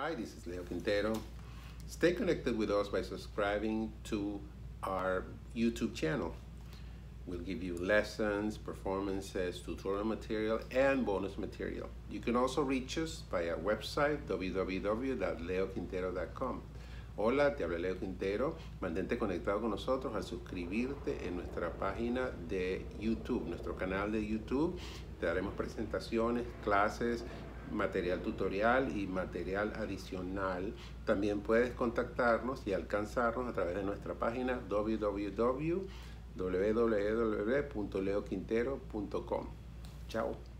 Hi, this is Leo Quintero. Stay connected with us by subscribing to our YouTube channel. We'll give you lessons, performances, tutorial material, and bonus material. You can also reach us by our website, www.leoquintero.com. Hola, te habla Leo Quintero. Mantente conectado con nosotros al suscribirte en nuestra página de YouTube, nuestro canal de YouTube. Te daremos presentaciones, clases, material tutorial y material adicional. También puedes contactarnos y alcanzarnos a través de nuestra página www.leoquintero.com. Chao.